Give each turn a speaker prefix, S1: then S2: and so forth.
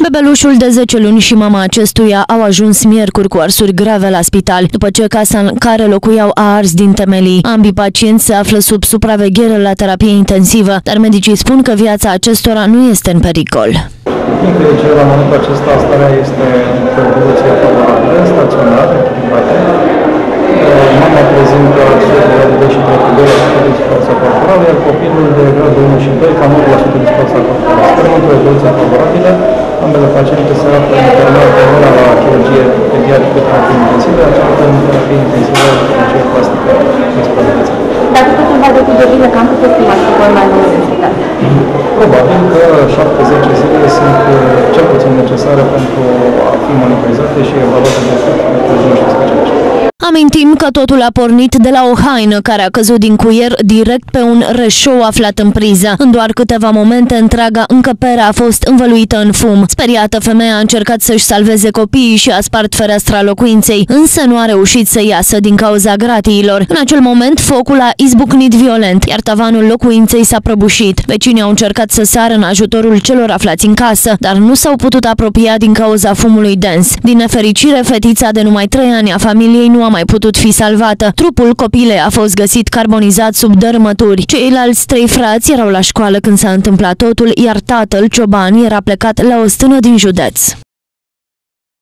S1: Bebelușul de 10 luni și mama acestuia au ajuns miercuri cu arsuri grave la spital, după ce casa în care locuiau a ars din temelii. Ambii pacienți se află sub supraveghere la terapie intensivă, dar medicii spun că viața acestora nu este în pericol.
S2: Fiindcă la momentul acesta starea este într-o evoluție favorabilă, staționară, echilibrată. Mama prezintă arsuri de și trecători asupra dispersa corporală, iar copilul de gradul 1 și 2 cam 1% dispersa corporală. Sperăm într-o evoluție favorabilă ambele paciente se află internate una la chirurgie pediatrică terapie intensivă, cealaltă în terapie intensivă chirurgie plastică experimență.
S3: Dacă totul va decurge bine, cam câte timp ați fi mai mult necesitat?
S2: Probabil că 7-10 zile sunt uh, cel puțin necesare pentru a fi monitorizate și evaluate de către și specialiști.
S1: Amintim că totul a pornit de la o haină care a căzut din cuier direct pe un reșou aflat în priză. În doar câteva momente, întreaga încăpere a fost învăluită în fum. Speriată, femeia a încercat să-și salveze copiii și a spart fereastra locuinței, însă nu a reușit să iasă din cauza gratiilor. În acel moment, focul a izbucnit violent, iar tavanul locuinței s-a prăbușit. Vecinii au încercat să sară în ajutorul celor aflați în casă, dar nu s-au putut apropia din cauza fumului dens. Din nefericire, fetița de numai 3 ani a familiei nu a mai putut fi salvată. Trupul copilei a fost găsit carbonizat sub dărâmături. Ceilalți trei frați erau la școală când s-a întâmplat totul, iar tatăl, Cioban, era plecat la o stână din județ.